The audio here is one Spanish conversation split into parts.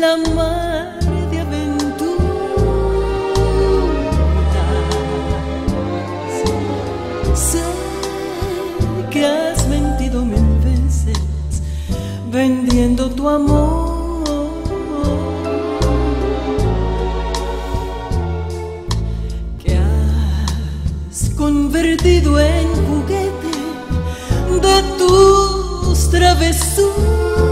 la mar de aventuras. Sé que has mentido mil veces vendiendo tu amor. Que has Convertido en juguete de tus travesuras.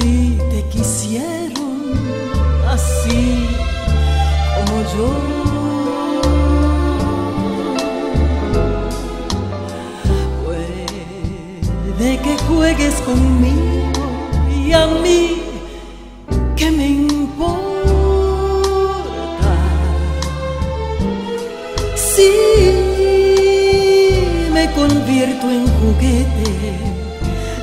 Ti te quisieron así como yo. de que juegues conmigo y a mí que me importa si me convierto en juguete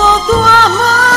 amor.